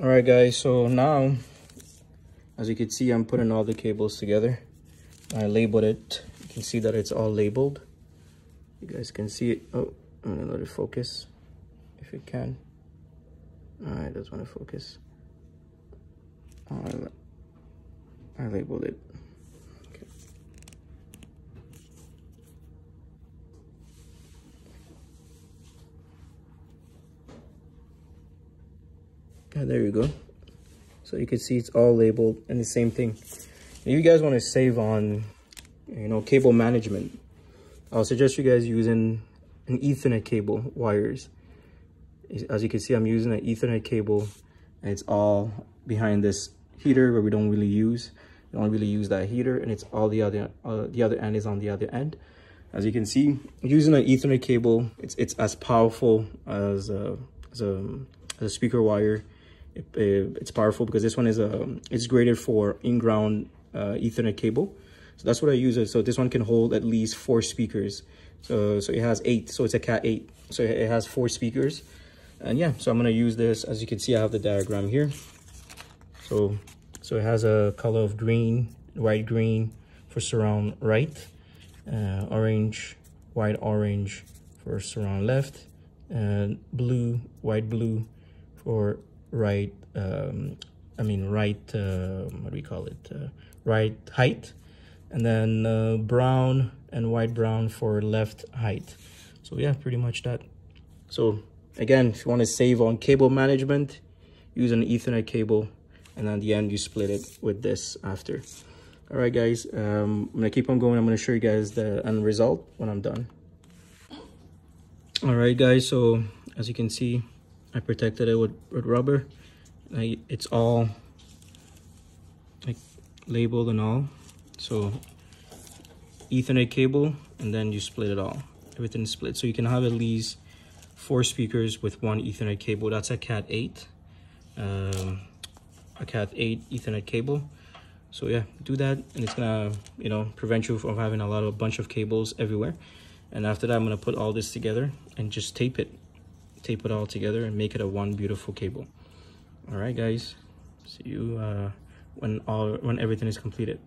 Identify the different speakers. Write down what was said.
Speaker 1: all right guys so now as you can see i'm putting all the cables together. I labeled it. You can see that it's all labeled. You guys can see it. Oh i'm gonna let it focus if it can. All right does want to focus. I labeled it There you go. So you can see it's all labeled and the same thing. If you guys want to save on, you know, cable management, I'll suggest you guys using an ethernet cable wires. As you can see, I'm using an ethernet cable and it's all behind this heater where we don't really use. We don't really use that heater and it's all the other, uh, the other end is on the other end. As you can see, using an ethernet cable, it's, it's as powerful as a, as a, as a speaker wire it, it, it's powerful because this one is a um, it's graded for in-ground uh, Ethernet cable. So that's what I use it. So this one can hold at least four speakers. So so it has eight. So it's a Cat eight. So it has four speakers. And yeah, so I'm gonna use this. As you can see, I have the diagram here. So so it has a color of green, white green for surround right, uh, orange, white orange for surround left, and blue, white blue for right um, I mean right uh, what do we call it uh, right height and then uh, brown and white brown for left height. So yeah pretty much that. So again if you want to save on cable management use an ethernet cable and at the end you split it with this after. All right guys um, i'm gonna keep on going. I'm gonna show you guys the end result when i'm done. All right guys so as you can see I protected it with, with rubber. I, it's all like labeled and all. So ethernet cable and then you split it all. Everything is split. So you can have at least four speakers with one ethernet cable. That's a Cat 8. Um, a Cat 8 ethernet cable. So yeah, do that and it's gonna, you know, prevent you from having a lot of a bunch of cables everywhere. And after that, I'm gonna put all this together and just tape it tape it all together and make it a one beautiful cable. All right guys. See you uh, when all when everything is completed